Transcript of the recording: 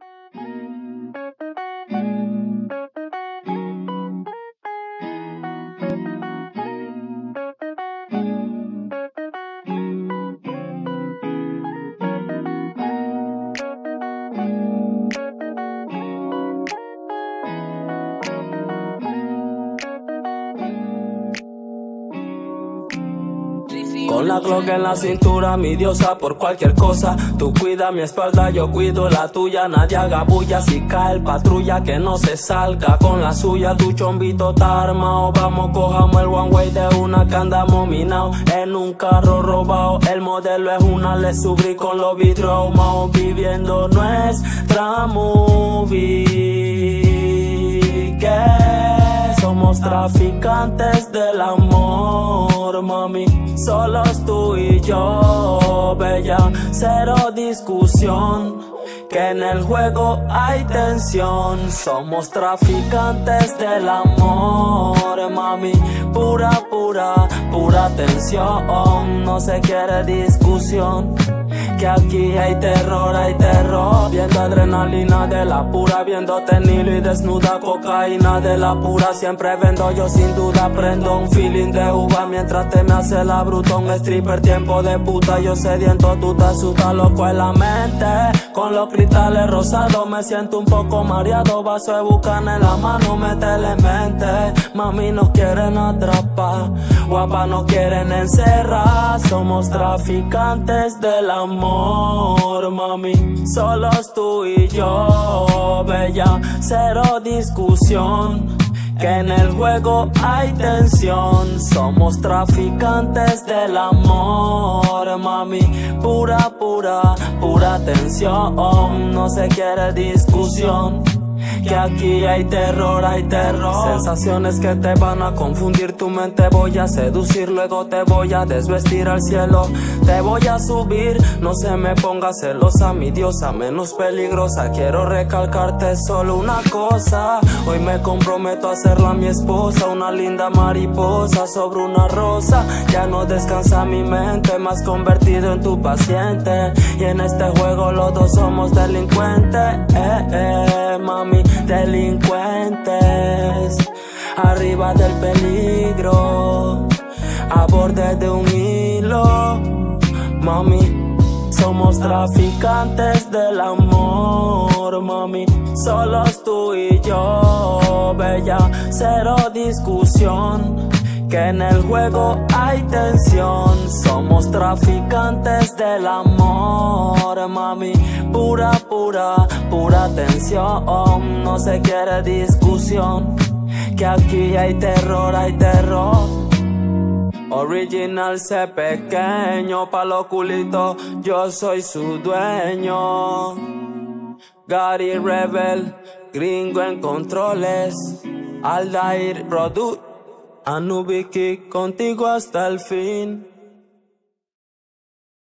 Thank you. Con la Glock en la cintura, mi diosa por cualquier cosa. Tú cuida mi espalda, yo cuido la tuya. Nadie haga bulla si cae el patrulla, que no se salga con la suya. Tu chombito está armado, vamos, cojamos el one way de una que andamos minado. En un carro robado, el modelo es una, le subí con los vidrios viviendo nuestra movie. Que somos traficantes del amor, mami. Solos tú y yo, bella, cero discusión. Que en el juego hay tensión, somos traficantes del amor, mami, pura, pura, pura tensión, no se quiere discusión que aquí hay terror, hay terror. Viendo adrenalina de la pura, viendo tenilo y desnuda cocaína de la pura. Siempre vendo yo sin duda, prendo un feeling de uva mientras te me hace la bruta. Un stripper, tiempo de puta, yo sediento, tú te asustas loco en la mente. Con los cristales rosados me siento un poco mareado. Vaso de buscar en la mano, métele mente. Mami nos quieren atrapar, guapa nos quieren encerrar. Somos traficantes del amor mami. Solos tú y yo, bella, cero discusión. Que en el juego hay tensión. Somos traficantes del amor, mami. Pura, pura, pura tensión. No se quiere discusión. Que aquí hay terror, hay terror. Sensaciones que te van a confundir tu mente. Voy a seducir, luego te voy a desvestir al cielo. Te voy a subir, no se me ponga celosa, mi diosa, menos peligrosa. Quiero recalcarte solo una cosa. Hoy me comprometo a hacerla mi esposa, una linda mariposa sobre una rosa. Ya no descansa mi mente, más convertido en tu paciente. Y en este juego los dos somos delincuentes. Eh, eh, delincuentes, arriba del peligro, a borde de un hilo, mami. Somos traficantes del amor, mami. Solos tú y yo, bella, cero discusión que en el juego hay tensión. Somos traficantes del amor, mami. Pura, pura, pura tensión. No se quiere discusión. Que aquí hay terror, hay terror. Original se pequeño pa' lo culito, yo soy su dueño. Gary Rebel, gringo en controles, Aldair Product. Anubiki contigo hasta el fin.